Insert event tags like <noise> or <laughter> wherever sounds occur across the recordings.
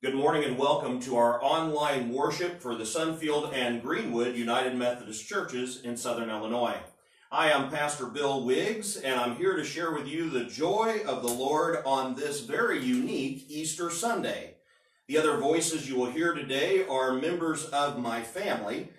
Good morning and welcome to our online worship for the Sunfield and Greenwood United Methodist Churches in Southern Illinois. I am Pastor Bill Wiggs, and I'm here to share with you the joy of the Lord on this very unique Easter Sunday. The other voices you will hear today are members of my family.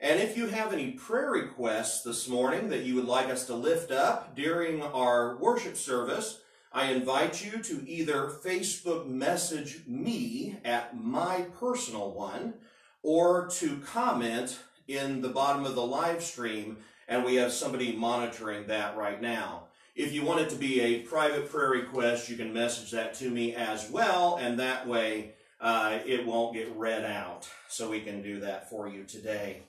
And if you have any prayer requests this morning that you would like us to lift up during our worship service, I invite you to either Facebook message me at my personal one or to comment in the bottom of the live stream, and we have somebody monitoring that right now. If you want it to be a private prayer request, you can message that to me as well, and that way uh, it won't get read out. So we can do that for you today.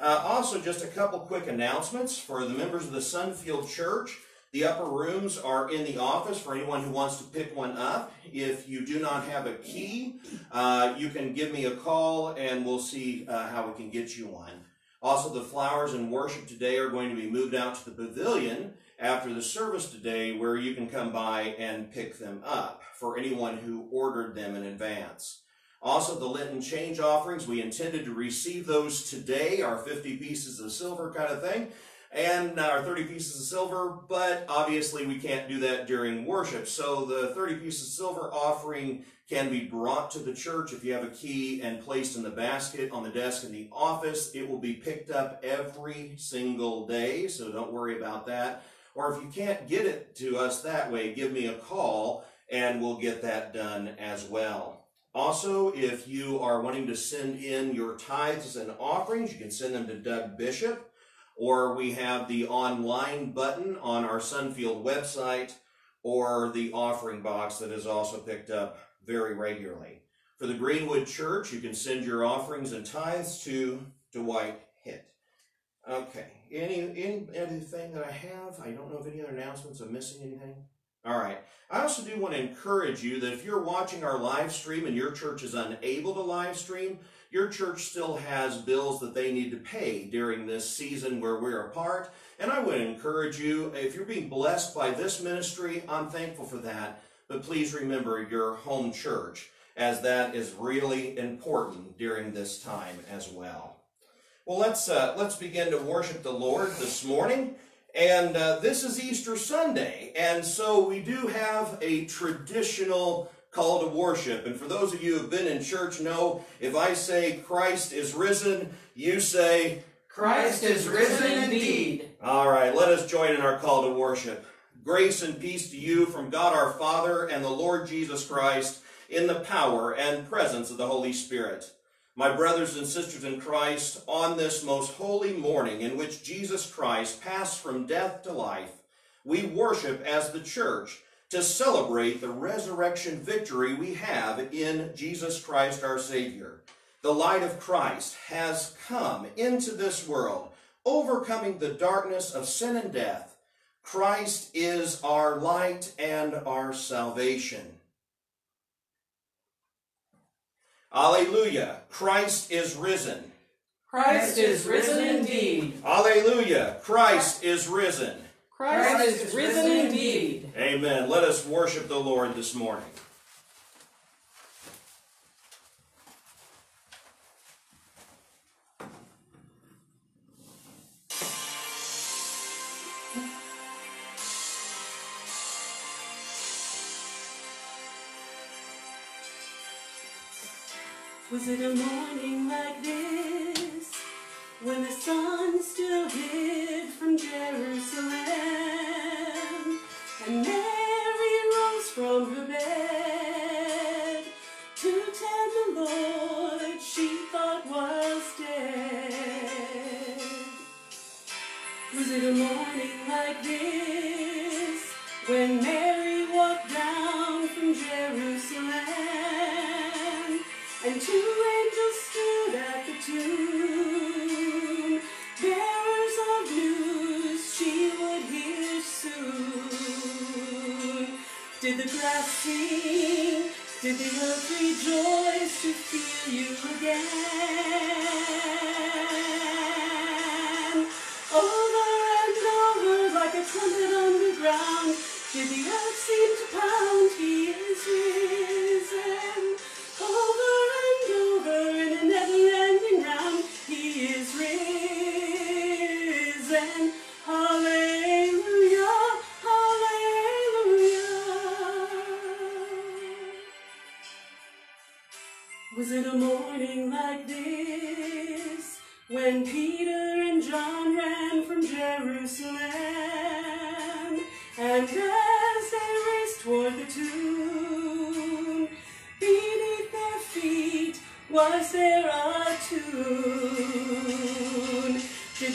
Uh, also, just a couple quick announcements for the members of the Sunfield Church. The upper rooms are in the office for anyone who wants to pick one up. If you do not have a key, uh, you can give me a call and we'll see uh, how we can get you one. Also, the flowers and worship today are going to be moved out to the pavilion after the service today where you can come by and pick them up for anyone who ordered them in advance. Also, the Lenten change offerings, we intended to receive those today, our 50 pieces of silver kind of thing and our 30 pieces of silver, but obviously we can't do that during worship. So the 30 pieces of silver offering can be brought to the church if you have a key and placed in the basket on the desk in the office. It will be picked up every single day, so don't worry about that. Or if you can't get it to us that way, give me a call and we'll get that done as well. Also, if you are wanting to send in your tithes and offerings, you can send them to Doug Bishop or we have the online button on our Sunfield website, or the offering box that is also picked up very regularly. For the Greenwood Church, you can send your offerings and tithes to Dwight Hitt. Okay, any, any anything that I have? I don't know if any other announcements. I'm missing anything. All right. I also do want to encourage you that if you're watching our live stream and your church is unable to live stream, your church still has bills that they need to pay during this season where we're apart. And I would encourage you, if you're being blessed by this ministry, I'm thankful for that. But please remember your home church, as that is really important during this time as well. Well, let's uh, let's begin to worship the Lord this morning. And uh, this is Easter Sunday, and so we do have a traditional call to worship. And for those of you who have been in church know, if I say Christ is risen, you say, Christ is risen indeed. All right, let us join in our call to worship. Grace and peace to you from God our Father and the Lord Jesus Christ in the power and presence of the Holy Spirit. My brothers and sisters in Christ, on this most holy morning in which Jesus Christ passed from death to life, we worship as the church to celebrate the resurrection victory we have in Jesus Christ our Savior. The light of Christ has come into this world, overcoming the darkness of sin and death. Christ is our light and our salvation. Alleluia. Christ is risen. Christ is risen indeed. Alleluia. Christ is risen. Christ is risen indeed. Amen. Let us worship the Lord this morning. Was it a morning like this when the sun still hid from Jerusalem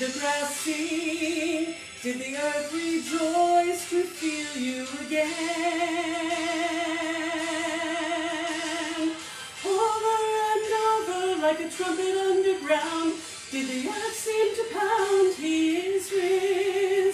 the grass sing? Did the earth rejoice to feel you again? Over and over like a trumpet underground, did the earth seem to pound? He is risen.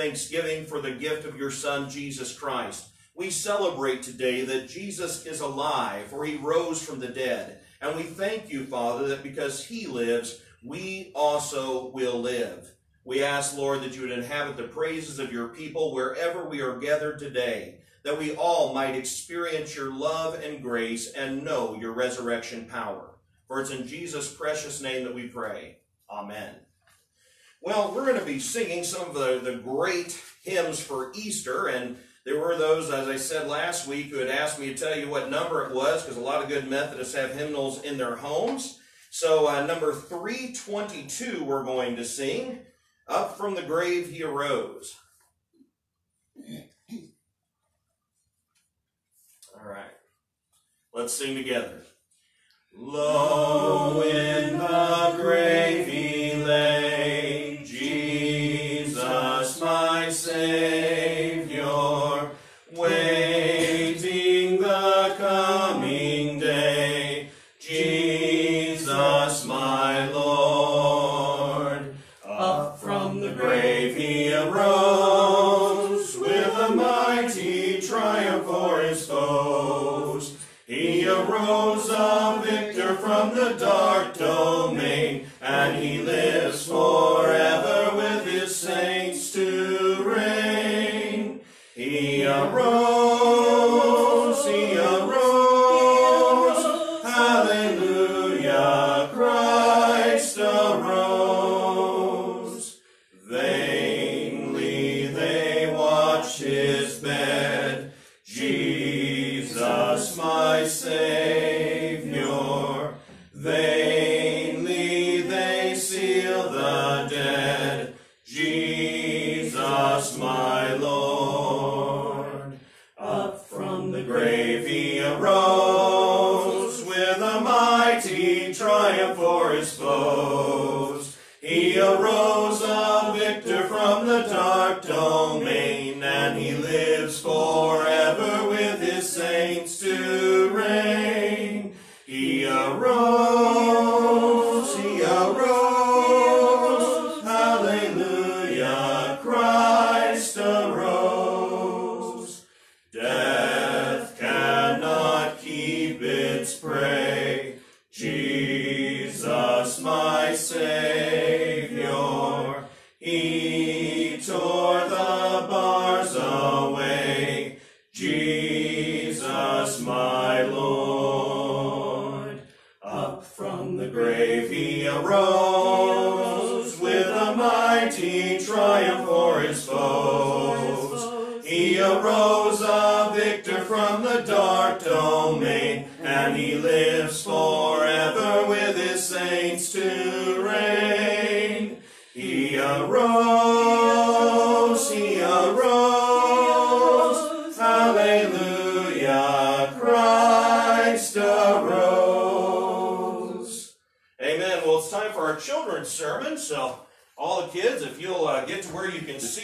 Thanksgiving for the gift of your Son, Jesus Christ. We celebrate today that Jesus is alive, for he rose from the dead. And we thank you, Father, that because he lives, we also will live. We ask, Lord, that you would inhabit the praises of your people wherever we are gathered today, that we all might experience your love and grace and know your resurrection power. For it's in Jesus' precious name that we pray. Amen. Well, we're going to be singing some of the, the great hymns for Easter, and there were those, as I said last week, who had asked me to tell you what number it was, because a lot of good Methodists have hymnals in their homes. So, uh, number 322, we're going to sing, Up from the Grave He Arose. All right. Let's sing together. Low in the grave he lay, my mighty triumph for his foes. He arose a victor from the dark domain,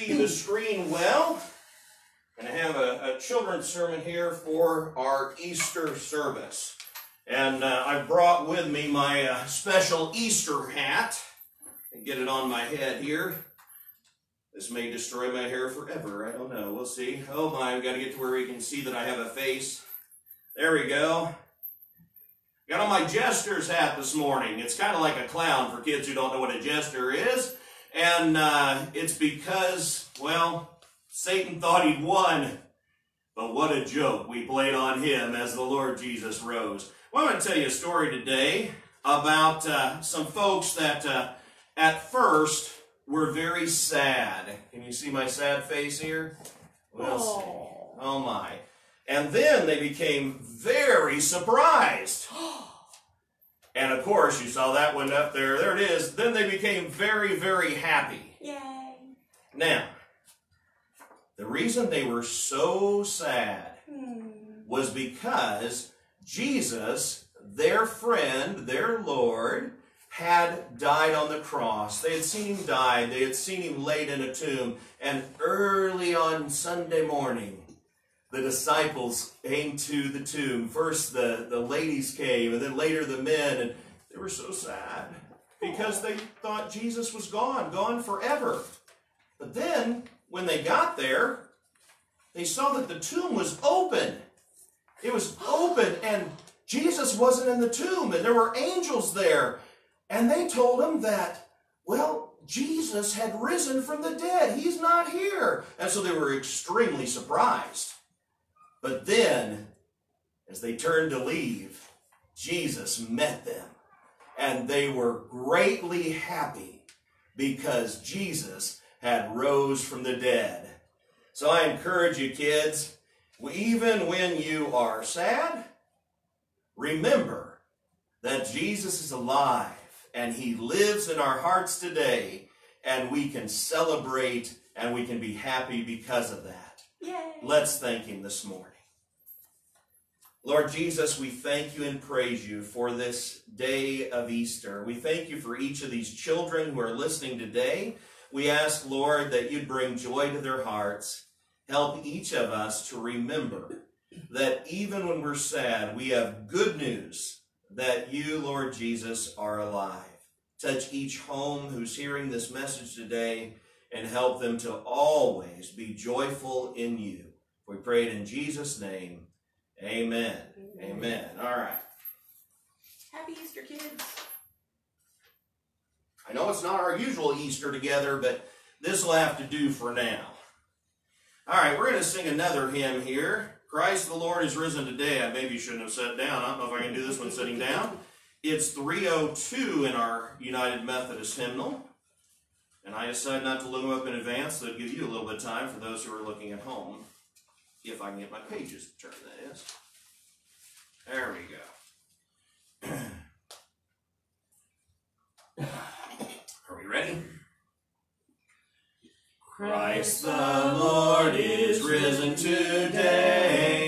see the screen well, going to have a, a, children's sermon here for our Easter service. And uh, I brought with me my uh, special Easter hat. And get it on my head here. This may destroy my hair forever. I don't know. We'll see. Oh my, I've got to get to where we can see that I have a face. There we go. Got on my jester's hat this morning. It's kind of like a clown for kids who don't know what a jester is. And uh, it's because, well, Satan thought he'd won. But what a joke we played on him as the Lord Jesus rose. Well, I'm going to tell you a story today about uh, some folks that uh, at first were very sad. Can you see my sad face here? We'll see. Oh my. And then they became very surprised. <gasps> <gasps> <gasps> and of course, you saw that one up there. There it is. Then they became very, very happy. Yay. Now, the reason they were so sad Hmm. was because Jesus, their friend, their Lord, had died on the cross. They had seen him die. They had seen him laid in a tomb. And early on Sunday morning, the disciples came to the tomb. First, the, the ladies came, and then later the men. And they were so sad because they thought Jesus was gone, gone forever. But then, when they got there, they saw that the tomb was open. It was open, and Jesus wasn't in the tomb, and there were angels there. And they told him that, well, Jesus had risen from the dead. He's not here. And so they were extremely surprised. But then, as they turned to leave, Jesus met them. And they were greatly happy because Jesus had rose from the dead. So I encourage you, kids, even when you are sad, remember that Jesus is alive and he lives in our hearts today, and we can celebrate and we can be happy because of that. Yay. Let's thank him this morning. Lord Jesus, we thank you and praise you for this day of Easter. We thank you for each of these children who are listening today. We ask, Lord, that you'd bring joy to their hearts. Help each of us to remember that even when we're sad, we have good news that you, Lord Jesus, are alive. Touch each home who's hearing this message today and help them to always be joyful in you. We pray it in Jesus' name. Amen. Amen. All right. Happy Easter, kids. I know it's not our usual Easter together, but this will have to do for now. All right, we're going to sing another hymn here. Christ the Lord is risen today. I maybe shouldn't have sat down. I don't know if I can do this one sitting down. It's 302 in our United Methodist hymnal. And I decided not to look them up in advance, so it'll give you a little bit of time for those who are looking at home. If I can get my pages turned, that is. There we go. Are we ready? Christ the Lord is risen today.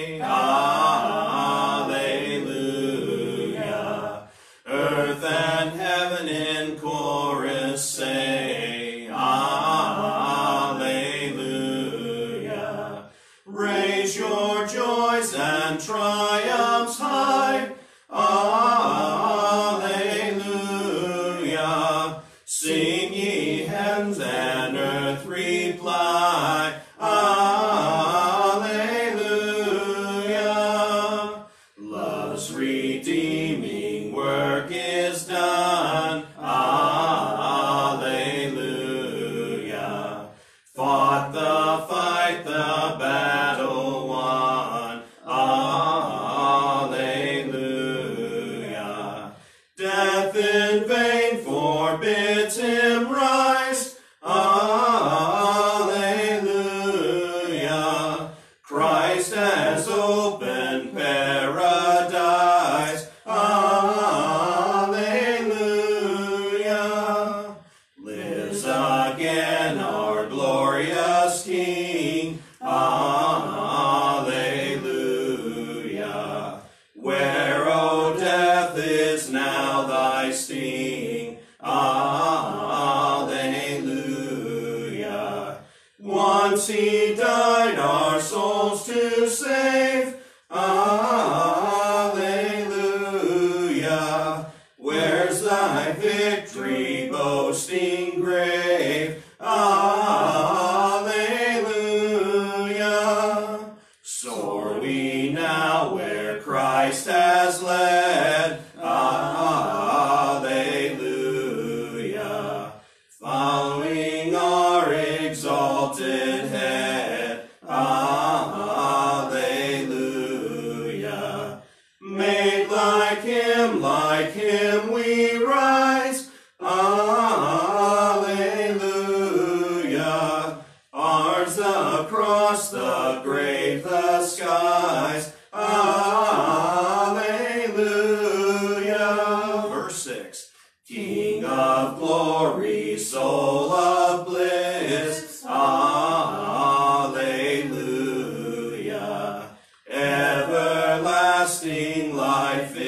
Life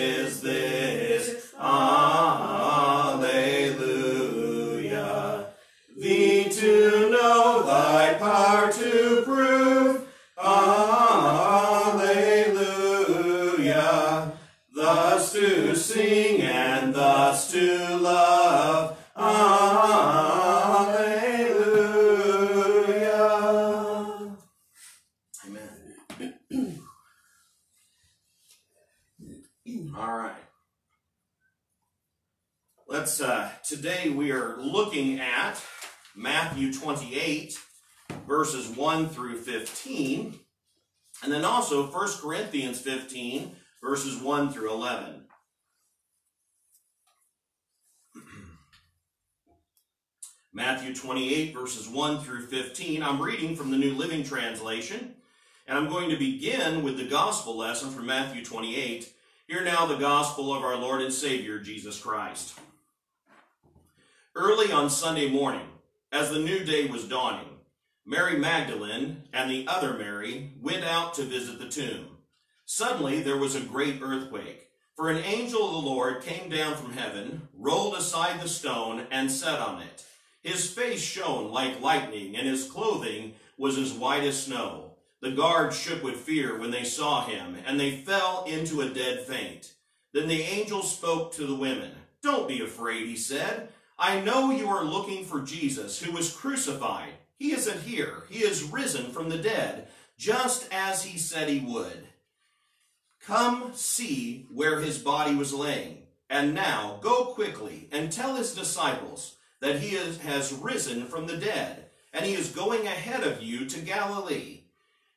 8, verses 1 through 15. I'm reading from the New Living Translation, and I'm going to begin with the gospel lesson from Matthew 28. Hear now the gospel of our Lord and Savior, Jesus Christ. Early on Sunday morning, as the new day was dawning, Mary Magdalene and the other Mary went out to visit the tomb. Suddenly there was a great earthquake, for an angel of the Lord came down from heaven, rolled aside the stone, and sat on it. His face shone like lightning, and his clothing was as white as snow. The guards shook with fear when they saw him, and they fell into a dead faint. Then the angel spoke to the women. Don't be afraid, he said. I know you are looking for Jesus, who was crucified. He isn't here. He is risen from the dead, just as he said he would. Come see where his body was laying. And now go quickly and tell his disciples that he is, has risen from the dead, and he is going ahead of you to Galilee.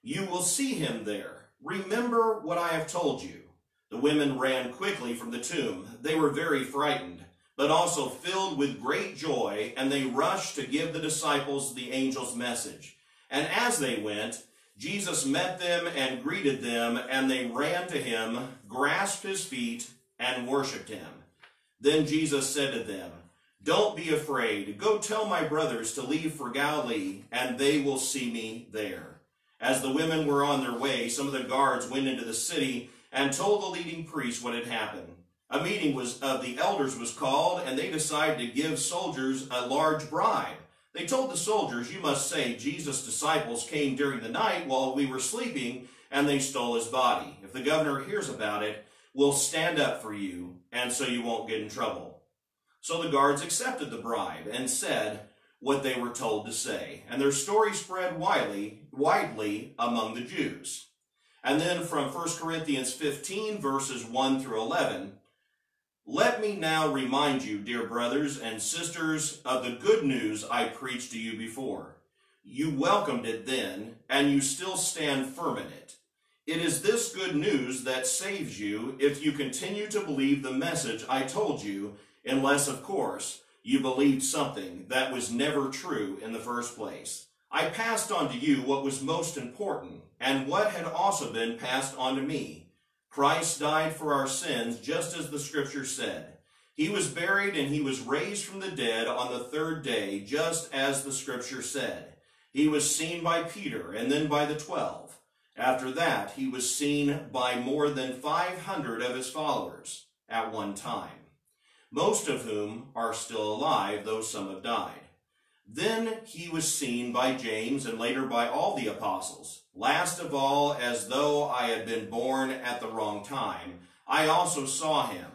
You will see him there. Remember what I have told you. The women ran quickly from the tomb. They were very frightened, but also filled with great joy, and they rushed to give the disciples the angel's message. And as they went, Jesus met them and greeted them, and they ran to him, grasped his feet, and worshipped him. Then Jesus said to them, Don't be afraid. Go tell my brothers to leave for Galilee, and they will see me there. As the women were on their way, some of the guards went into the city and told the leading priests what had happened. A meeting was of the elders was called, and they decided to give soldiers a large bribe. They told the soldiers, You must say, Jesus' disciples came during the night while we were sleeping, and they stole his body. If the governor hears about it, we'll stand up for you, and so you won't get in trouble. So the guards accepted the bribe and said what they were told to say, and their story spread widely, widely among the Jews. And then from 1 Corinthians 15, verses 1 through 11, let me now remind you, dear brothers and sisters, of the good news I preached to you before. You welcomed it then, and you still stand firm in it. It is this good news that saves you if you continue to believe the message I told you, unless, of course, you believed something that was never true in the first place. I passed on to you what was most important, and what had also been passed on to me. Christ died for our sins, just as the scripture said. He was buried and he was raised from the dead on the third day, just as the scripture said. He was seen by Peter and then by the twelve. After that, he was seen by more than 500 of his followers at one time, most of whom are still alive, though some have died. Then he was seen by James and later by all the apostles. Last of all, as though I had been born at the wrong time, I also saw him.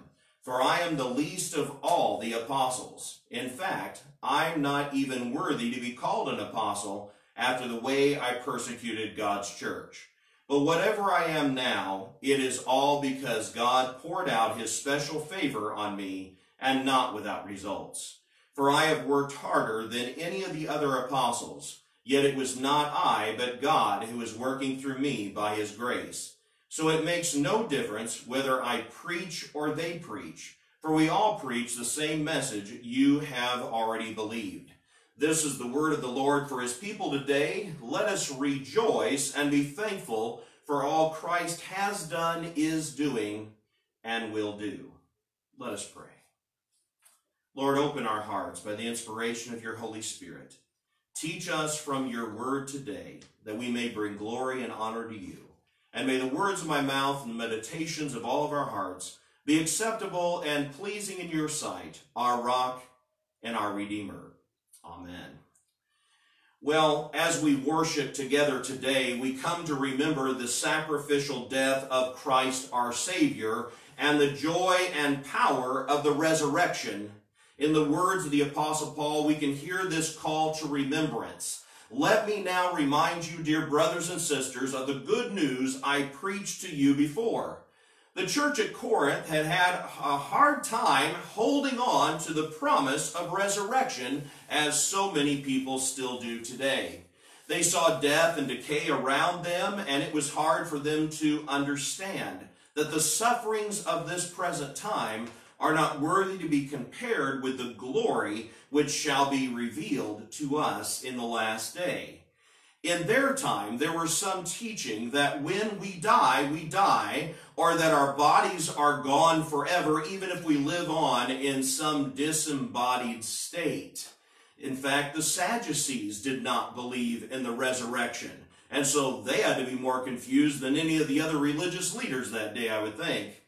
For I am the least of all the apostles. In fact, I'm not even worthy to be called an apostle after the way I persecuted God's church. But whatever I am now, it is all because God poured out his special favor on me and not without results. For I have worked harder than any of the other apostles, yet it was not I, but God who is working through me by his grace. So it makes no difference whether I preach or they preach, for we all preach the same message you have already believed. This is the word of the Lord for his people today. Let us rejoice and be thankful for all Christ has done, is doing, and will do. Let us pray. Lord, open our hearts by the inspiration of your Holy Spirit. Teach us from your word today that we may bring glory and honor to you. And may the words of my mouth and the meditations of all of our hearts be acceptable and pleasing in your sight, our rock and our redeemer. Amen. Well, as we worship together today, we come to remember the sacrificial death of Christ our Savior and the joy and power of the resurrection. In the words of the Apostle Paul, we can hear this call to remembrance. Let me now remind you, dear brothers and sisters, of the good news I preached to you before. The church at Corinth had had a hard time holding on to the promise of resurrection as so many people still do today. They saw death and decay around them, and it was hard for them to understand that the sufferings of this present time are not worthy to be compared with the glory which shall be revealed to us in the last day. In their time, there was some teaching that when we die, we die, or that our bodies are gone forever, even if we live on in some disembodied state. In fact, the Sadducees did not believe in the resurrection. And so they had to be more confused than any of the other religious leaders that day, I would think.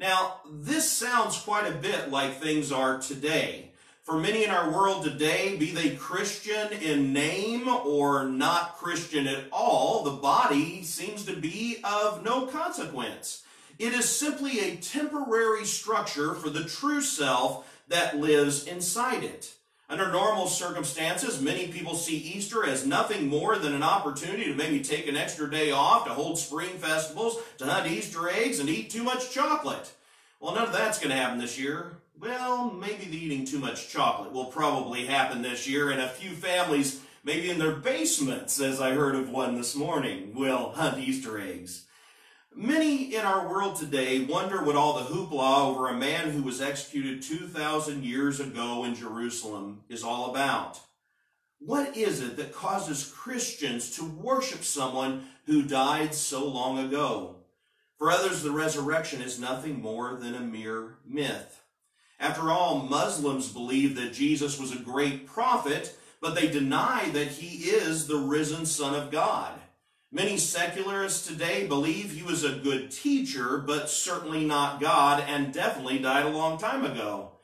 Now, this sounds quite a bit like things are today. For many in our world today, be they Christian in name or not Christian at all, the body seems to be of no consequence. It is simply a temporary structure for the true self that lives inside it. Under normal circumstances, many people see Easter as nothing more than an opportunity to maybe take an extra day off, to hold spring festivals, to hunt Easter eggs, and eat too much chocolate. Well, none of that's going to happen this year. Well, maybe the eating too much chocolate will probably happen this year, and a few families, maybe in their basements, as I heard of one this morning, will hunt Easter eggs. Many in our world today wonder what all the hoopla over a man who was executed 2,000 years ago in Jerusalem is all about. What is it that causes Christians to worship someone who died so long ago? For others, the resurrection is nothing more than a mere myth. After all, Muslims believe that Jesus was a great prophet, but they deny that he is the risen Son of God. Many secularists today believe he was a good teacher, but certainly not God, and definitely died a long time ago.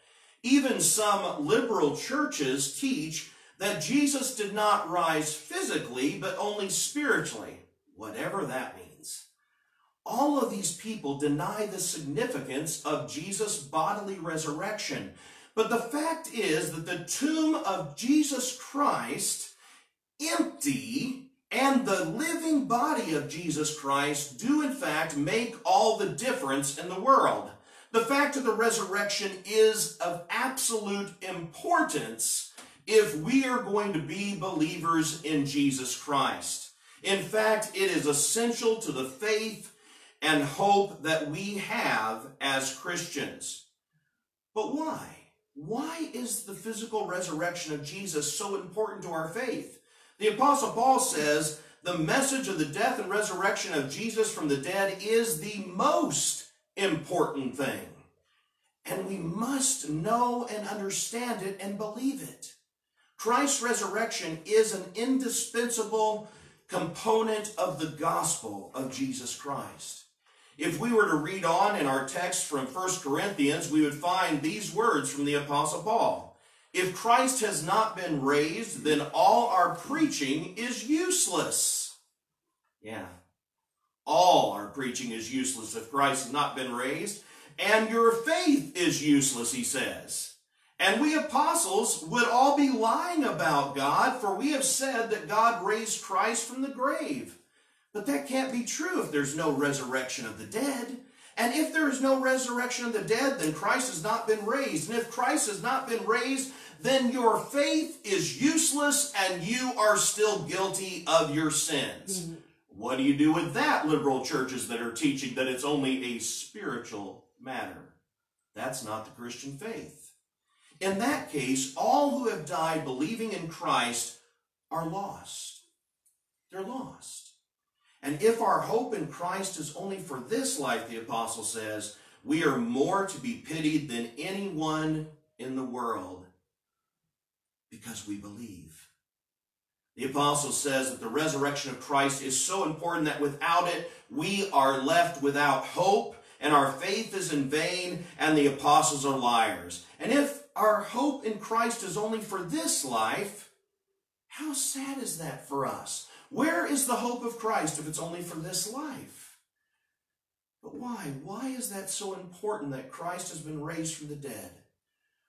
Even some liberal churches teach that Jesus did not rise physically, but only spiritually, whatever that means. All of these people deny the significance of Jesus' bodily resurrection. But the fact is that the tomb of Jesus Christ, empty, and the living body of Jesus Christ do in fact make all the difference in the world. The fact of the resurrection is of absolute importance if we are going to be believers in Jesus Christ. In fact, it is essential to the faith and hope that we have as Christians. But why? Why is the physical resurrection of Jesus so important to our faith? The Apostle Paul says the message of the death and resurrection of Jesus from the dead is the most important thing. And we must know and understand it and believe it. Christ's resurrection is an indispensable component of the gospel of Jesus Christ. If we were to read on in our text from 1 Corinthians, we would find these words from the Apostle Paul. If Christ has not been raised, then all our preaching is useless. Yeah. All our preaching is useless if Christ has not been raised, and your faith is useless, he says. And we apostles would all be lying about God, for we have said that God raised Christ from the grave. But that can't be true if there's no resurrection of the dead. And if there is no resurrection of the dead, then Christ has not been raised. And if Christ has not been raised, then your faith is useless and you are still guilty of your sins. Mm-hmm. What do you do with that, liberal churches that are teaching that it's only a spiritual matter? That's not the Christian faith. In that case, all who have died believing in Christ are lost. They're lost. And if our hope in Christ is only for this life, the apostle says, we are more to be pitied than anyone in the world because we believe. The apostle says that the resurrection of Christ is so important that without it, we are left without hope and our faith is in vain and the apostles are liars. And if our hope in Christ is only for this life, how sad is that for us? Where is the hope of Christ if it's only for this life? But why? Why is that so important that Christ has been raised from the dead?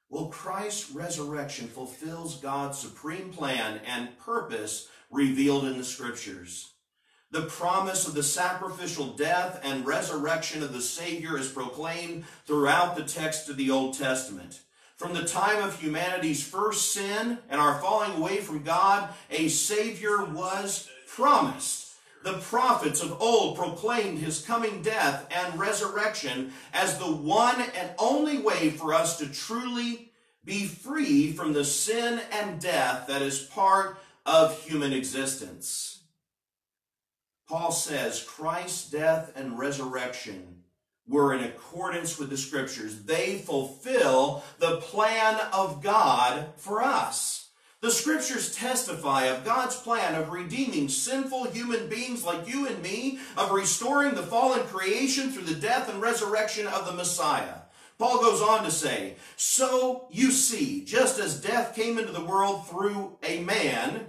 Well, Christ's resurrection fulfills God's supreme plan and purpose revealed in the scriptures. The promise of the sacrificial death and resurrection of the Savior is proclaimed throughout the text of the Old Testament. From the time of humanity's first sin and our falling away from God, a Savior was promised. The prophets of old proclaimed his coming death and resurrection as the one and only way for us to truly be free from the sin and death that is part of human existence. Paul says Christ's death and resurrection were in accordance with the scriptures. They fulfill the plan of God for us. The scriptures testify of God's plan of redeeming sinful human beings like you and me, of restoring the fallen creation through the death and resurrection of the Messiah. Paul goes on to say, So you see, just as death came into the world through a man,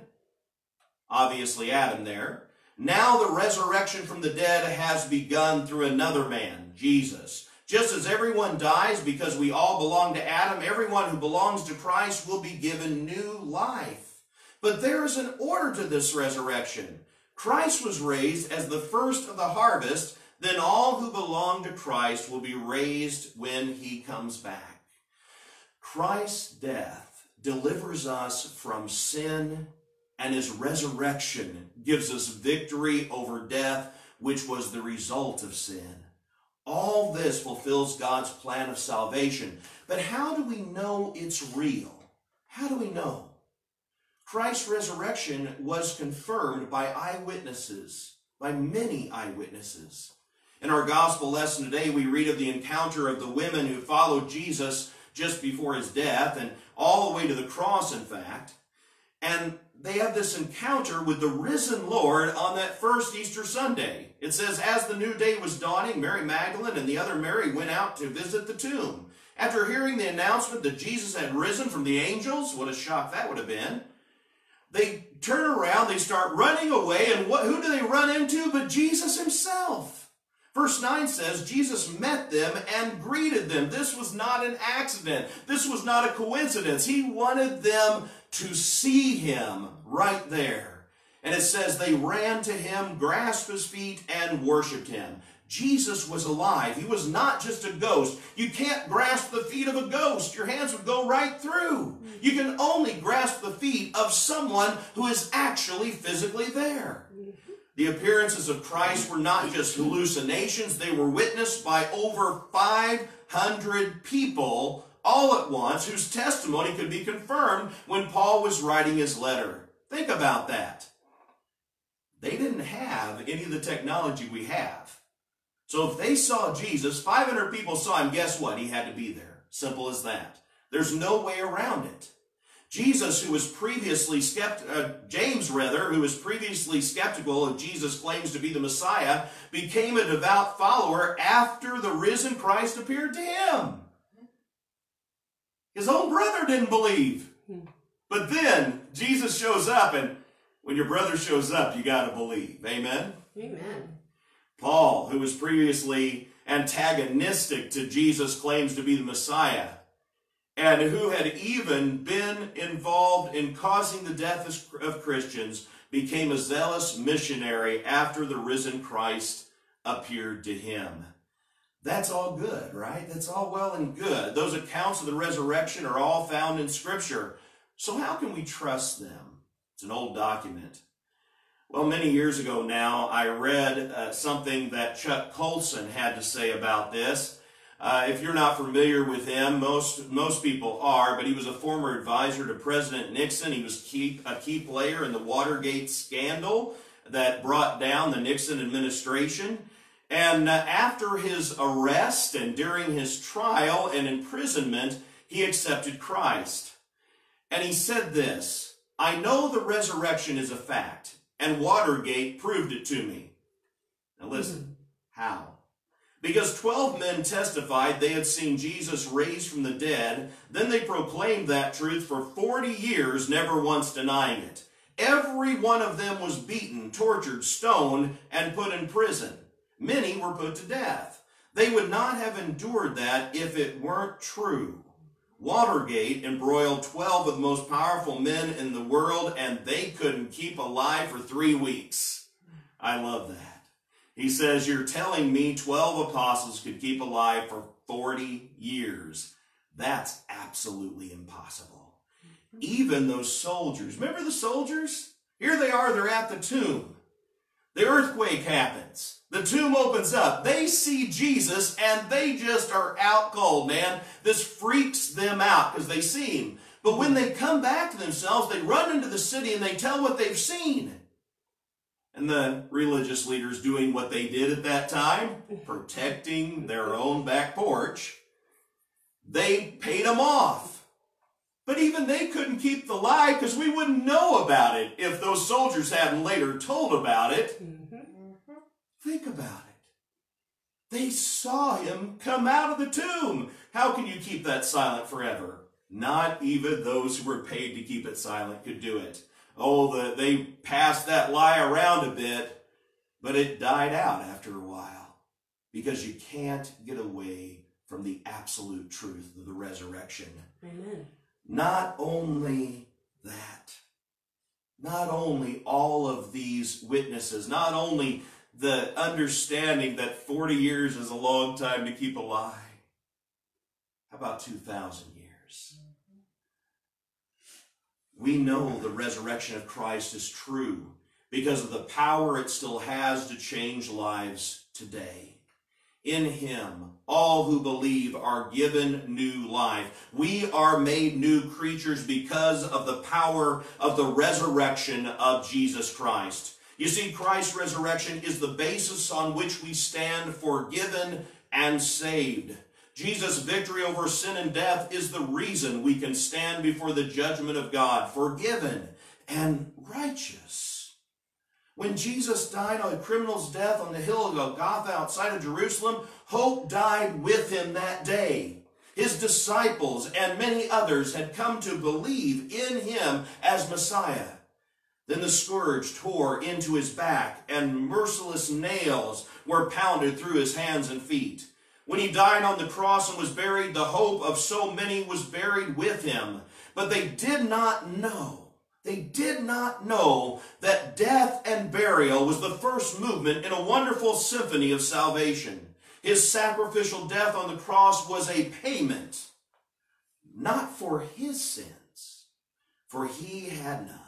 obviously Adam there, now the resurrection from the dead has begun through another man, Jesus. Just as everyone dies because we all belong to Adam, everyone who belongs to Christ will be given new life. But there is an order to this resurrection. Christ was raised as the first of the harvest, then all who belong to Christ will be raised when he comes back. Christ's death delivers us from sin and his resurrection gives us victory over death, which was the result of sin. All this fulfills God's plan of salvation. But how do we know it's real? How do we know? Christ's resurrection was confirmed by eyewitnesses, by many eyewitnesses. In our gospel lesson today, we read of the encounter of the women who followed Jesus just before his death and all the way to the cross, in fact. And they have this encounter with the risen Lord on that first Easter Sunday. It says, As the new day was dawning, Mary Magdalene and the other Mary went out to visit the tomb. After hearing the announcement that Jesus had risen from the angels, what a shock that would have been, they turn around, they start running away, and what, who do they run into but Jesus himself? Verse 9 says, Jesus met them and greeted them. This was not an accident. This was not a coincidence. He wanted them to see him right there. And it says they ran to him, grasped his feet, and worshiped him. Jesus was alive. He was not just a ghost. You can't grasp the feet of a ghost. Your hands would go right through. You can only grasp the feet of someone who is actually physically there. The appearances of Christ were not just hallucinations. They were witnessed by over 500 people all at once whose testimony could be confirmed when Paul was writing his letter. Think about that. They didn't have any of the technology we have. So if they saw Jesus, 500 people saw him, guess what? He had to be there. Simple as that. There's no way around it. Jesus, who was previously skept- uh, James rather, who was previously skeptical of Jesus' claims to be the Messiah, became a devout follower after the risen Christ appeared to him. His own brother didn't believe. But then Jesus shows up, and when your brother shows up, you got to believe. Amen? Amen. Paul, who was previously antagonistic to Jesus' claims to be the Messiah, and who had even been involved in causing the death of Christians, became a zealous missionary after the risen Christ appeared to him. That's all good, right? That's all well and good. Those accounts of the resurrection are all found in Scripture. So how can we trust them? It's an old document. Well, many years ago now, I read uh, something that Chuck Colson had to say about this. Uh, if you're not familiar with him, most most people are, but he was a former advisor to President Nixon. He was key, a key player in the Watergate scandal that brought down the Nixon administration. And uh, after his arrest and during his trial and imprisonment, he accepted Christ. And he said this, I know the resurrection is a fact, and Watergate proved it to me. Now listen, how? Because 12 men testified they had seen Jesus raised from the dead, then they proclaimed that truth for 40 years, never once denying it. Every one of them was beaten, tortured, stoned, and put in prison. Many were put to death. They would not have endured that if it weren't true. Watergate embroiled 12 of the most powerful men in the world, and they couldn't keep alive for three weeks. I love that. He says, You're telling me 12 apostles could keep alive for 40 years. That's absolutely impossible. Even those soldiers, remember the soldiers? Here they are, they're at the tomb. The earthquake happens. The tomb opens up. They see Jesus and they just are out cold, man. This freaks them out because they see him. But when they come back to themselves, they run into the city and they tell what they've seen. And the religious leaders doing what they did at that time, protecting their own back porch, they paid them off. But even they couldn't keep the lie because we wouldn't know about it if those soldiers hadn't later told about it. Mm-hmm. Think about it. They saw him come out of the tomb. How can you keep that silent forever? Not even those who were paid to keep it silent could do it. Oh, the, they passed that lie around a bit, but it died out after a while because you can't get away from the absolute truth of the resurrection. Amen. Not only that, not only all of these witnesses, not only the understanding that 40 years is a long time to keep alive. How about 2,000 years? We know the resurrection of Christ is true because of the power it still has to change lives today. In him, all who believe are given new life. We are made new creatures because of the power of the resurrection of Jesus Christ. You see, Christ's resurrection is the basis on which we stand forgiven and saved. Jesus' victory over sin and death is the reason we can stand before the judgment of God, forgiven and righteous. When Jesus died on a criminal's death on the hill of Golgotha outside of Jerusalem, hope died with him that day. His disciples and many others had come to believe in him as Messiah. Then the scourge tore into his back, and merciless nails were pounded through his hands and feet. When he died on the cross and was buried, the hope of so many was buried with him. But they did not know, they did not know that death and burial was the first movement in a wonderful symphony of salvation. His sacrificial death on the cross was a payment, not for his sins, for he had none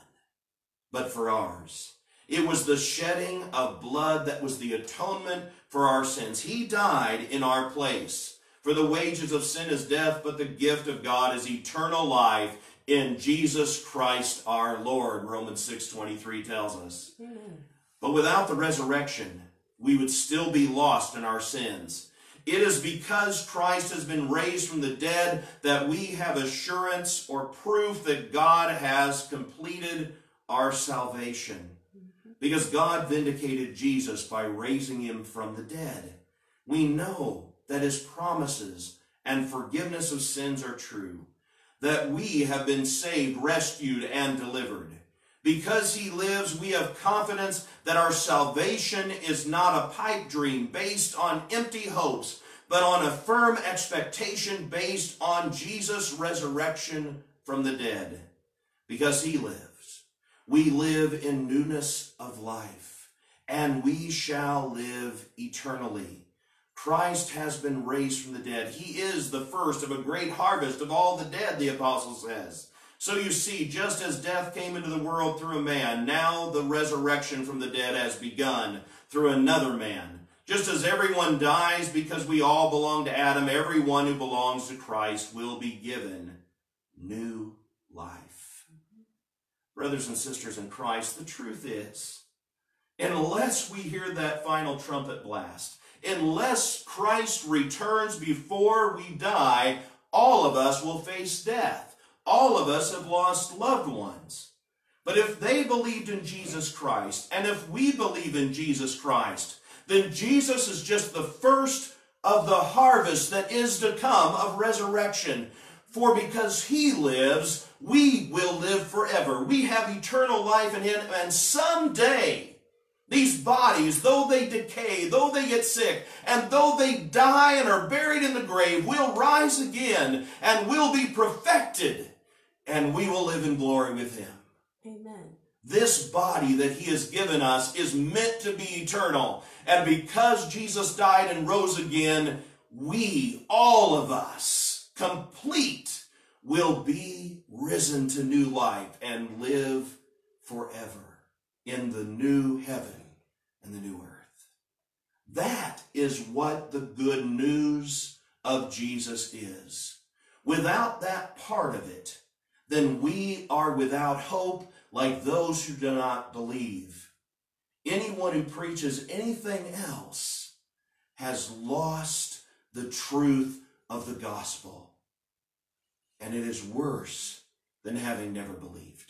but for ours. It was the shedding of blood that was the atonement for our sins. He died in our place. For the wages of sin is death, but the gift of God is eternal life in Jesus Christ our Lord, Romans 6.23 tells us. Amen. But without the resurrection, we would still be lost in our sins. It is because Christ has been raised from the dead that we have assurance or proof that God has completed our salvation. Mm-hmm. Because God vindicated Jesus by raising him from the dead. We know that his promises and forgiveness of sins are true. That we have been saved, rescued, and delivered. Because he lives, we have confidence that our salvation is not a pipe dream based on empty hopes, but on a firm expectation based on Jesus' resurrection from the dead. Because he lives, we live in newness of life, and we shall live eternally. Christ has been raised from the dead. He is the first of a great harvest of all the dead, the apostle says. So you see, just as death came into the world through a man, now the resurrection from the dead has begun through another man. Just as everyone dies because we all belong to Adam, everyone who belongs to Christ will be given new life. Brothers and sisters in Christ, the truth is, unless we hear that final trumpet blast, unless Christ returns before we die, all of us will face death. All of us have lost loved ones. But if they believed in Jesus Christ, and if we believe in Jesus Christ, then Jesus is just the first of the harvest that is to come of resurrection. For because he lives, we will live forever. We have eternal life in him, and someday, these bodies, though they decay, though they get sick, and though they die and are buried in the grave, will rise again and will be perfected and we will live in glory with him. Amen. This body that he has given us is meant to be eternal. And because Jesus died and rose again, we, all of us, complete, will be risen to new life and live forever in the new heaven and the new earth. That is what the good news of Jesus is. Without that part of it, then we are without hope like those who do not believe. Anyone who preaches anything else has lost the truth of the gospel. And it is worse than having never believed.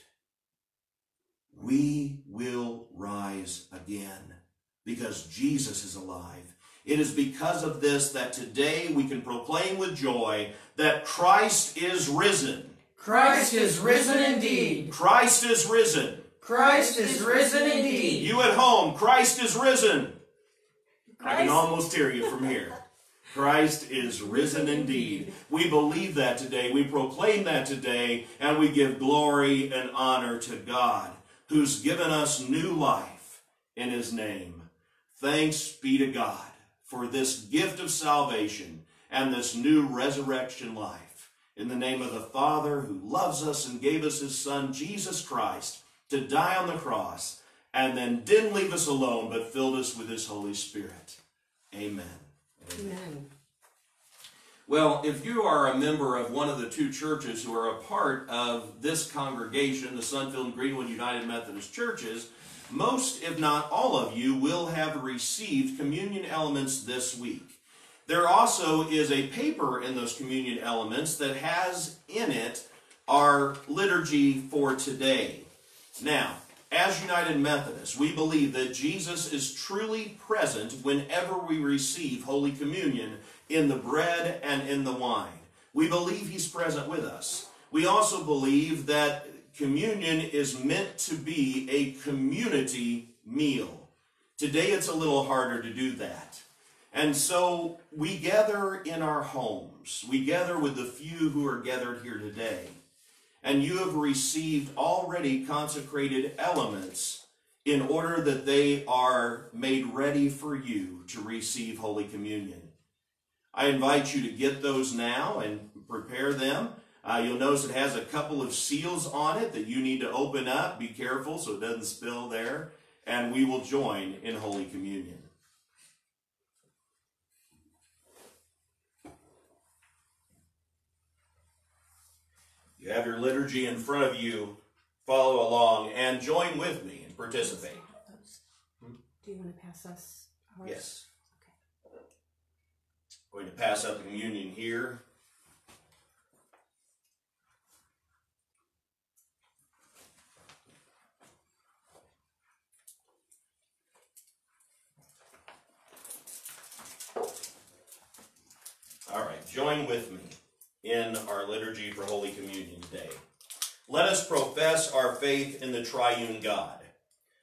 We will rise again because Jesus is alive. It is because of this that today we can proclaim with joy that Christ is risen Christ is risen indeed. Christ is risen. Christ is risen indeed. You at home, Christ is risen. I can almost hear you from here. Christ is risen indeed. We believe that today. We proclaim that today. And we give glory and honor to God, who's given us new life in his name. Thanks be to God for this gift of salvation and this new resurrection life. In the name of the Father who loves us and gave us his Son, Jesus Christ, to die on the cross and then didn't leave us alone but filled us with his Holy Spirit. Amen. Amen. Well, if you are a member of one of the two churches who are a part of this congregation, the Sunfield and Greenwood United Methodist Churches, most, if not all of you, will have received communion elements this week. There also is a paper in those communion elements that has in it our liturgy for today. Now, as United Methodists, we believe that Jesus is truly present whenever we receive Holy Communion in the bread and in the wine. We believe He's present with us. We also believe that communion is meant to be a community meal. Today it's a little harder to do that. And so we gather in our homes. We gather with the few who are gathered here today and you have received already consecrated elements in order that they are made ready for you to receive Holy Communion. I invite you to get those now and prepare them. Uh, you'll notice it has a couple of seals on it that you need to open up. Be careful so it doesn't spill there. And we will join in Holy Communion. You have your liturgy in front of you. Follow along and join with me and participate. Do you want to pass us ours? Yes. Okay. Going to pass out the communion here. All right, join with me. In our liturgy for Holy Communion today. Let us profess our faith in the triune God.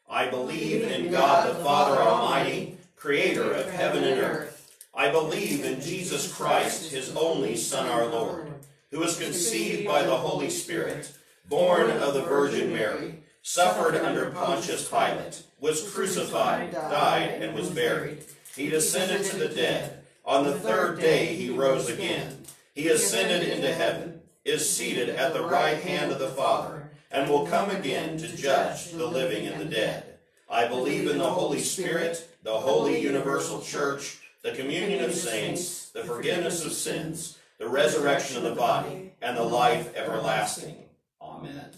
I believe in God the Father Almighty, creator of heaven and earth. I believe in Jesus Christ, his only Son, our Lord, who was conceived by the Holy Spirit, born of the Virgin Mary, suffered under Pontius Pilate, was crucified, died, and was buried. He descended to the dead. On the third day he rose again. He ascended into heaven, is seated at the right hand of the Father, and will come again to judge the living and the dead. I believe in the Holy Spirit, the holy universal church, the communion of saints, the forgiveness of sins, the resurrection of the body, and the life everlasting. Amen.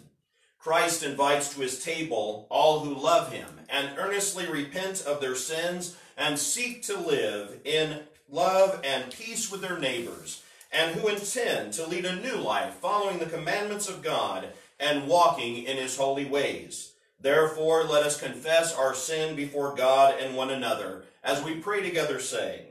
Christ invites to his table all who love him and earnestly repent of their sins and seek to live in love and peace with their neighbors, and who intend to lead a new life following the commandments of God and walking in his holy ways. Therefore, let us confess our sin before God and one another as we pray together, saying,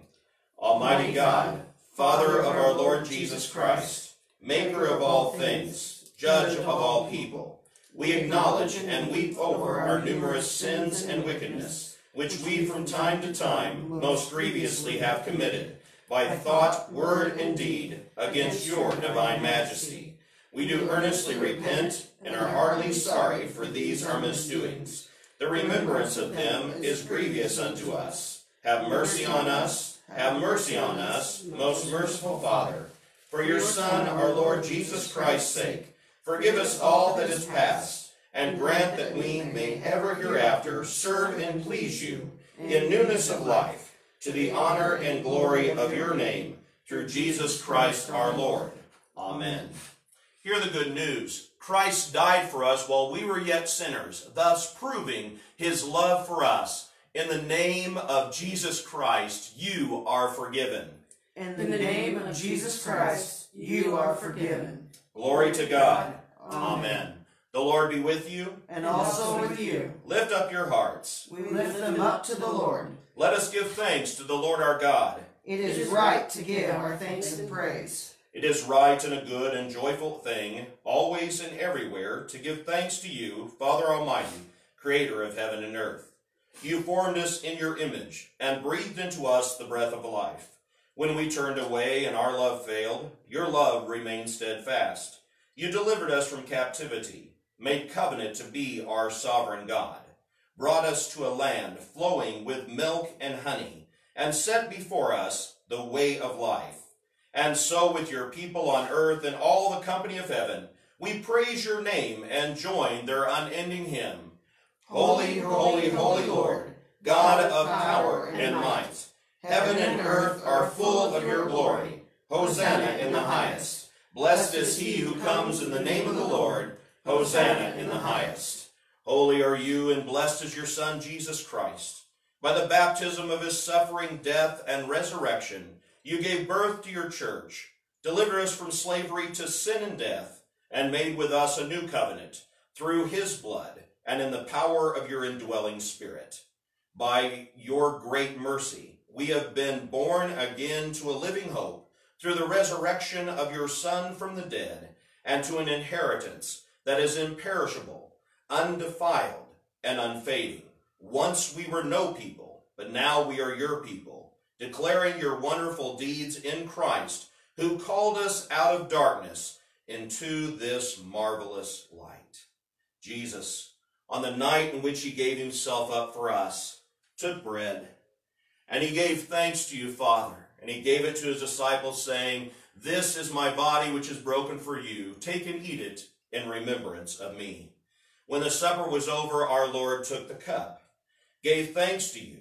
Almighty God, Father of our Lord Jesus Christ, maker of all things, judge of all people, we acknowledge and weep over our numerous sins and wickedness, which we from time to time most grievously have committed, by thought, word, and deed, against your divine majesty. We do earnestly repent and are heartily sorry for these our misdoings. The remembrance of them is grievous unto us. Have mercy on us, have mercy on us, most merciful Father. For your Son, our Lord Jesus Christ's sake, forgive us all that is past, and grant that we may ever hereafter serve and please you in newness of life, to the honor and glory of your name, through Jesus Christ our Lord. Amen. Hear the good news. Christ died for us while we were yet sinners, thus proving his love for us. In the name of Jesus Christ, you are forgiven. In the name of Jesus Christ, you are forgiven. Glory to God. Amen. The Lord be with you. And also with you. Lift up your hearts. We lift them up to the Lord. Let us give thanks to the Lord our God. It is right to give our thanks and praise. It is right and a good and joyful thing, always and everywhere, to give thanks to you, Father Almighty, creator of heaven and earth. You formed us in your image and breathed into us the breath of life. When we turned away and our love failed, your love remained steadfast. You delivered us from captivity, made covenant to be our sovereign God, brought us to a land flowing with milk and honey, and set before us the way of life. And so with your people on earth and all the company of heaven, we praise your name and join their unending hymn. Holy, holy, holy Lord, God of power and might, heaven and earth are full of your glory. Hosanna in the highest. Blessed is he who comes in the name of the Lord. Hosanna in the highest. Holy are you, and blessed is your Son, Jesus Christ. By the baptism of his suffering, death, and resurrection, you gave birth to your church, delivered us from slavery to sin and death, and made with us a new covenant through his blood and in the power of your indwelling spirit. By your great mercy, we have been born again to a living hope through the resurrection of your Son from the dead and to an inheritance that is imperishable, undefiled, and unfading. Once we were no people, but now we are your people, declaring your wonderful deeds in Christ, who called us out of darkness into this marvelous light. Jesus, on the night in which he gave himself up for us, took bread, and he gave thanks to you, Father, and he gave it to his disciples, saying, This is my body which is broken for you. Take and eat it in remembrance of me. When the supper was over, our Lord took the cup, gave thanks to you,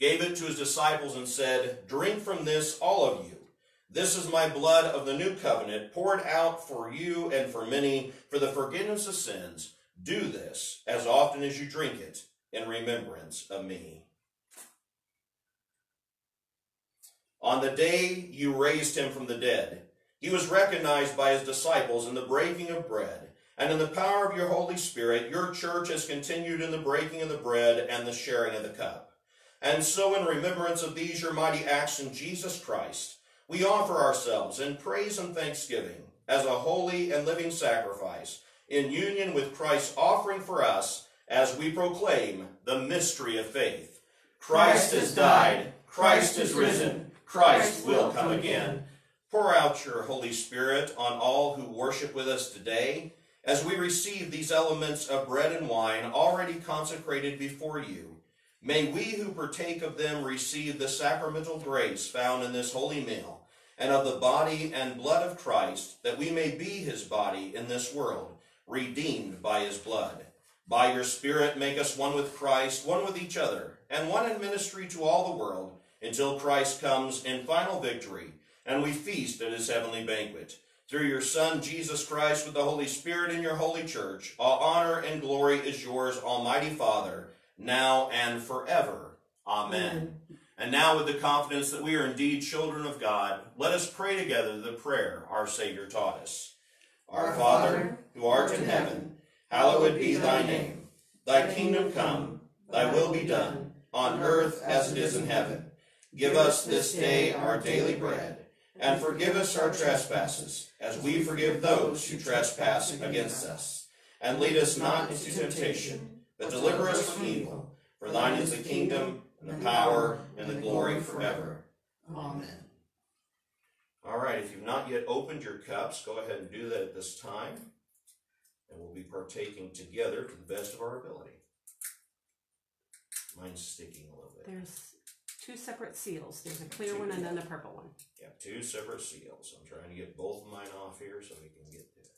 gave it to his disciples, and said, Drink from this, all of you. This is my blood of the new covenant, poured out for you and for many for the forgiveness of sins. Do this as often as you drink it in remembrance of me. On the day you raised him from the dead, he was recognized by his disciples in the breaking of bread. And in the power of your Holy Spirit, your church has continued in the breaking of the bread and the sharing of the cup. And so, in remembrance of these your mighty acts in Jesus Christ, we offer ourselves in praise and thanksgiving as a holy and living sacrifice in union with Christ's offering for us as we proclaim the mystery of faith. Christ has died, Christ is risen, Christ will come again. Pour out your Holy Spirit on all who worship with us today as we receive these elements of bread and wine already consecrated before you. May we who partake of them receive the sacramental grace found in this holy meal and of the body and blood of Christ, that we may be his body in this world, redeemed by his blood. By your Spirit, make us one with Christ, one with each other, and one in ministry to all the world, until Christ comes in final victory, and we feast at his heavenly banquet. Through your Son, Jesus Christ, with the Holy Spirit in your holy church, all honor and glory is yours, Almighty Father, now and forever. Amen. And now, with the confidence that we are indeed children of God, let us pray together the prayer our Savior taught us. Our Father, who art in heaven, hallowed be thy name. Thy kingdom come, thy will be done, on earth as it is in heaven. Give us this day our daily bread, and forgive us our trespasses, as we forgive those who trespass against us. And lead us not into temptation, but deliver us from evil. For thine is the kingdom, and the power, and the glory forever. Amen. All right, if you've not yet opened your cups, go ahead and do that at this time. And we'll be partaking together to the best of our ability. Mine's sticking a little bit. There's two separate seals. There's a clear one and then a purple one. Yeah, two separate seals. I'm trying to get both of mine off here so we can get to it.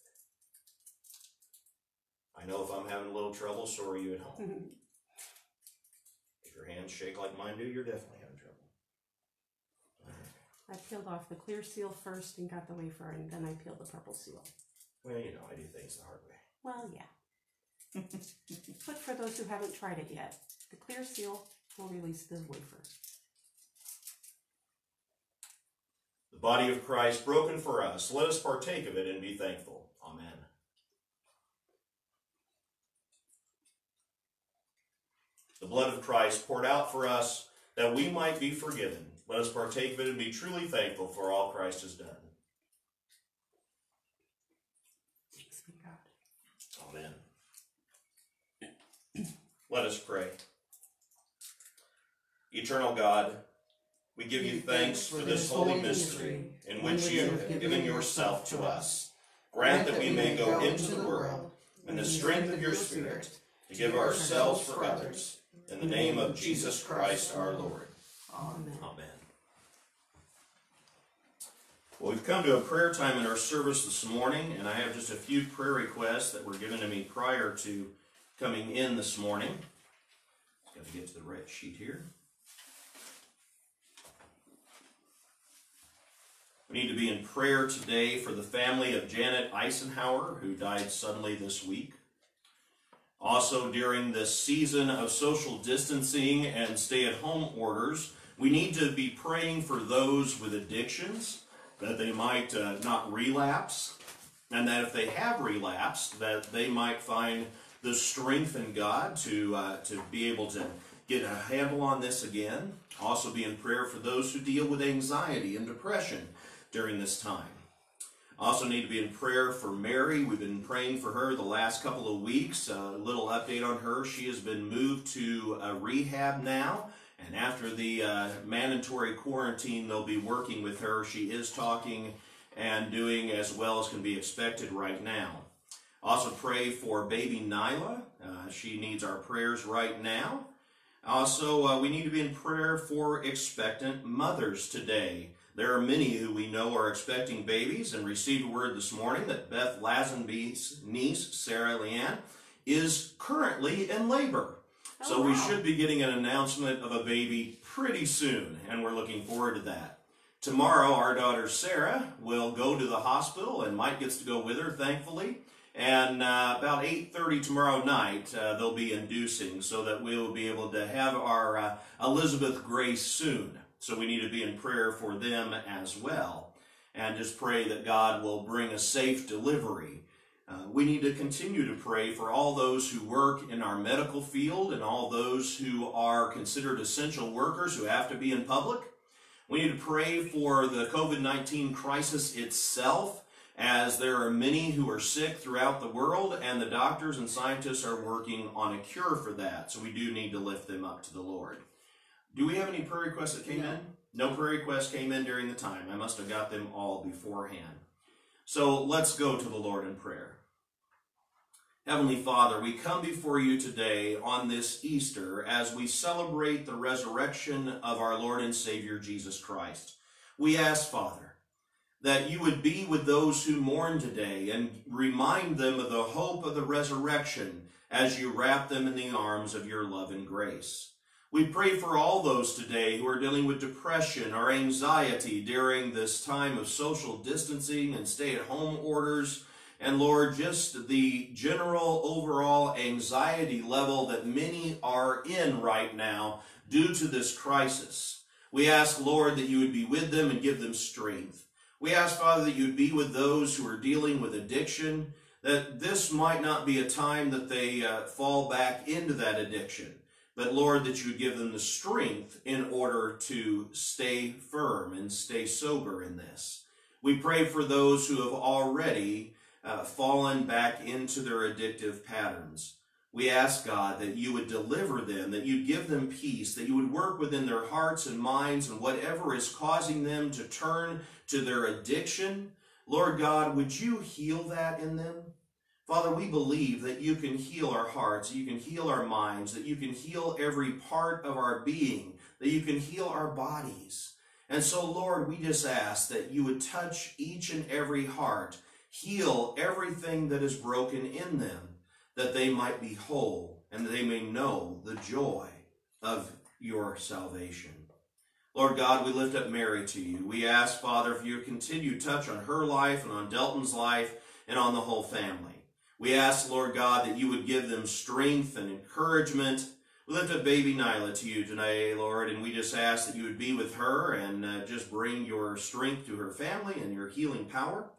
I know if I'm having a little trouble, so are you at home. Mm-hmm. If your hands shake like mine do, you're definitely having trouble. I peeled off the clear seal first and got the wafer, and then I peeled the purple seal. Well, you know, I do things the hard way. Well, yeah. <laughs> but for those who haven't tried it yet, the clear seal will release the wafer. The body of Christ broken for us. Let us partake of it and be thankful. Amen. The blood of Christ poured out for us that we might be forgiven. Let us partake of it and be truly thankful for all Christ has done. Thanks be God. Amen. Let us pray. Eternal God, we give you thanks for this holy mystery in which you have given yourself to us. Grant that we may go into the world in the strength of your Spirit to give ourselves for others. In the name of Jesus Christ our Lord. Amen. Amen. Well, we've come to a prayer time in our service this morning, and I have just a few prayer requests that were given to me prior to coming in this morning. Got to get to the right sheet here. We need to be in prayer today for the family of Janet Eisenhower, who died suddenly this week. Also, during this season of social distancing and stay at home orders, we need to be praying for those with addictions that they might uh, not relapse, and that if they have relapsed, that they might find the strength in God to uh, to be able to get a handle on this again. Also, be in prayer for those who deal with anxiety and depression during this time. Also need to be in prayer for Mary. We've been praying for her the last couple of weeks. A little update on her. She has been moved to a rehab now. And after the uh, mandatory quarantine, they'll be working with her. She is talking and doing as well as can be expected right now. Also pray for baby Nyla. Uh, she needs our prayers right now. Also, uh, we need to be in prayer for expectant mothers today. There are many who we know are expecting babies and received word this morning that Beth Lazenby's niece, Sarah Leanne, is currently in labor. so Oh, we wow. should be getting an announcement of a baby pretty soon, and we're looking forward to that. Tomorrow, our daughter Sarah will go to the hospital, and Mike gets to go with her, thankfully. And uh, about 8.30 tomorrow night, uh, they'll be inducing so that we'll be able to have our uh, Elizabeth Grace soon. So we need to be in prayer for them as well. And just pray that God will bring a safe delivery. Uh, we need to continue to pray for all those who work in our medical field and all those who are considered essential workers who have to be in public. We need to pray for the COVID 19 crisis itself, as there are many who are sick throughout the world, and the doctors and scientists are working on a cure for that. So we do need to lift them up to the Lord. Do we have any prayer requests that came No. in? No prayer requests came in during the time. I must have got them all beforehand. So let's go to the Lord in prayer. Heavenly Father, we come before you today on this Easter as we celebrate the resurrection of our Lord and Savior Jesus Christ. We ask, Father, that you would be with those who mourn today and remind them of the hope of the resurrection as you wrap them in the arms of your love and grace. We pray for all those today who are dealing with depression or anxiety during this time of social distancing and stay at home orders. And Lord, just the general overall anxiety level that many are in right now due to this crisis. We ask, Lord, that you would be with them and give them strength. We ask, Father, that you would be with those who are dealing with addiction, that this might not be a time that they uh, fall back into that addiction. But Lord, that you would give them the strength in order to stay firm and stay sober in this. We pray for those who have already uh, fallen back into their addictive patterns. We ask God that you would deliver them, that you'd give them peace, that you would work within their hearts and minds and whatever is causing them to turn to their addiction. Lord God, would you heal that in them? Father, we believe that you can heal our hearts, you can heal our minds, that you can heal every part of our being, that you can heal our bodies. And so, Lord, we just ask that you would touch each and every heart, heal everything that is broken in them, that they might be whole and that they may know the joy of your salvation. Lord God, we lift up Mary to you. We ask, Father, for your continued touch on her life and on Delton's life and on the whole family. We ask, Lord God, that you would give them strength and encouragement. We lift up baby Nyla to you today, Lord, and we just ask that you would be with her and uh, just bring your strength to her family and your healing power.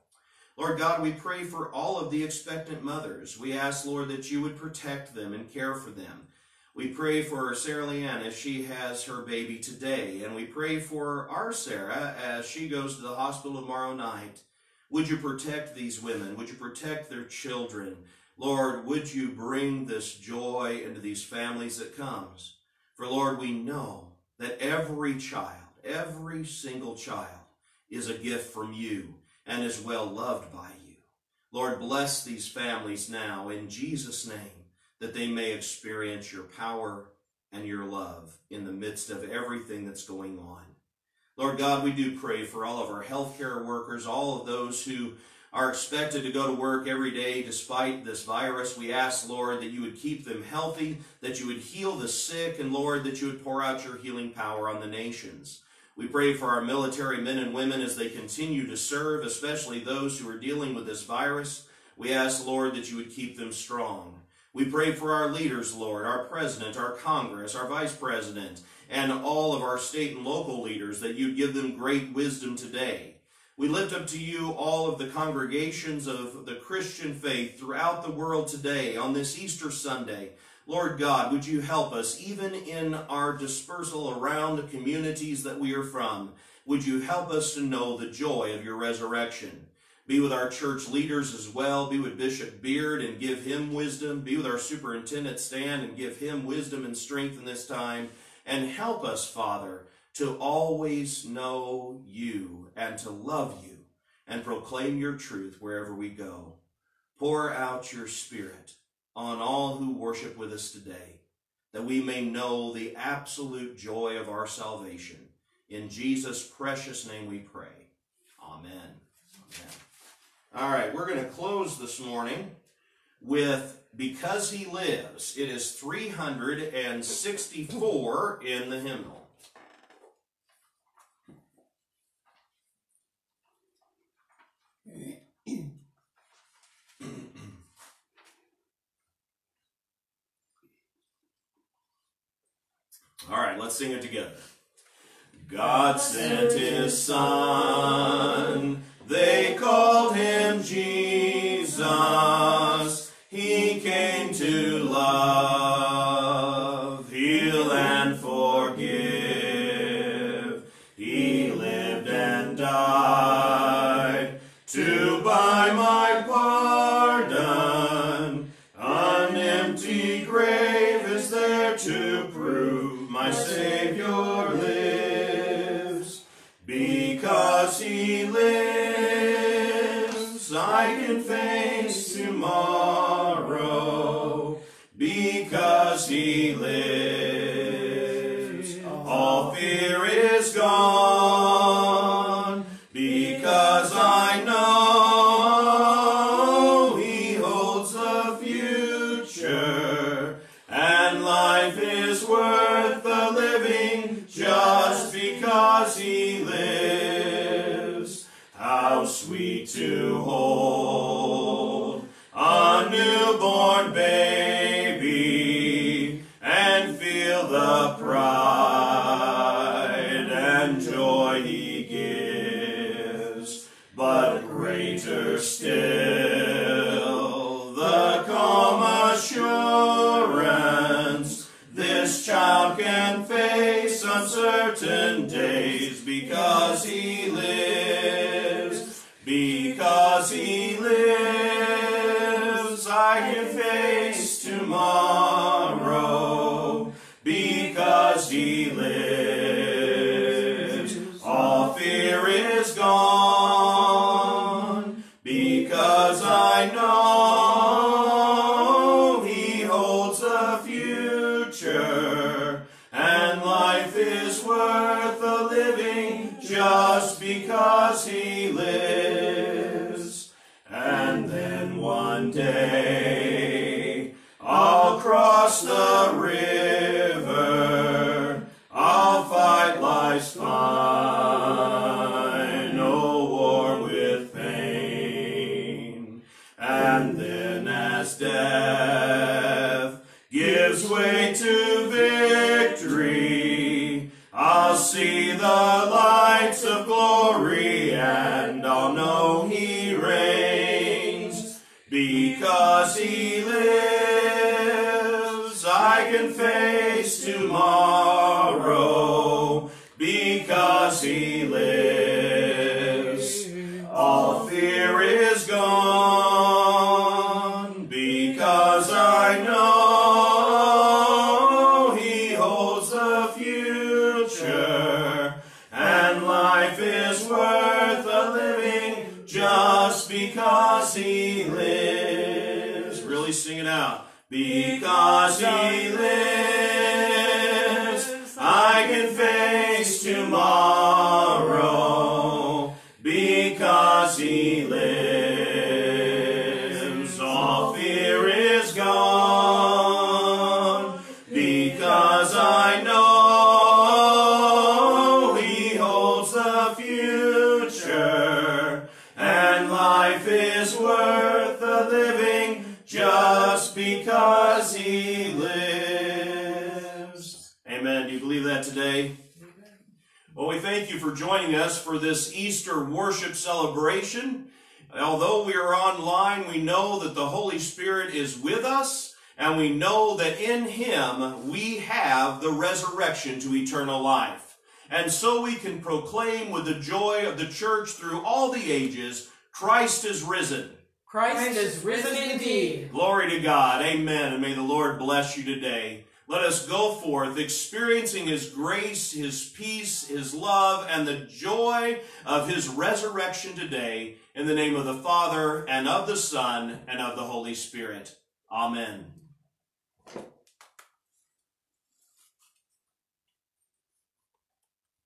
Lord God, we pray for all of the expectant mothers. We ask, Lord, that you would protect them and care for them. We pray for Sarah Leanne as she has her baby today, and we pray for our Sarah as she goes to the hospital tomorrow night. Would you protect these women? Would you protect their children? Lord, would you bring this joy into these families that comes? For Lord, we know that every child, every single child is a gift from you and is well loved by you. Lord, bless these families now in Jesus' name that they may experience your power and your love in the midst of everything that's going on. Lord God, we do pray for all of our healthcare workers, all of those who are expected to go to work every day despite this virus. We ask, Lord, that you would keep them healthy, that you would heal the sick, and Lord, that you would pour out your healing power on the nations. We pray for our military men and women as they continue to serve, especially those who are dealing with this virus. We ask, Lord, that you would keep them strong. We pray for our leaders, Lord, our president, our Congress, our vice president, and all of our state and local leaders, that you'd give them great wisdom today. We lift up to you all of the congregations of the Christian faith throughout the world today on this Easter Sunday. Lord God, would you help us even in our dispersal around the communities that we are from? Would you help us to know the joy of your resurrection? Be with our church leaders as well. Be with Bishop Bard and give him wisdom. Be with our superintendent Stan and give him wisdom and strength in this time. And help us, Father, to always know you and to love you and proclaim your truth wherever we go. Pour out your spirit on all who worship with us today, that we may know the absolute joy of our salvation. In Jesus' precious name we pray. Amen. Amen. All right, we're going to close this morning with Because He Lives. It is 364 in the hymnal. All right, let's sing it together. God sent his son, they called him Jesus. He came to love, He lives, all fear is I can face tomorrow. For this Easter worship celebration. Although we are online, we know that the Holy Spirit is with us, and we know that in Him we have the resurrection to eternal life. And so we can proclaim with the joy of the church through all the ages, Christ is risen. Christ is risen indeed. Glory to God. Amen. And may the Lord bless you today. Let us go forth experiencing His grace, His peace, His love, and the joy of His resurrection today in the name of the Father and of the Son and of the Holy Spirit. Amen.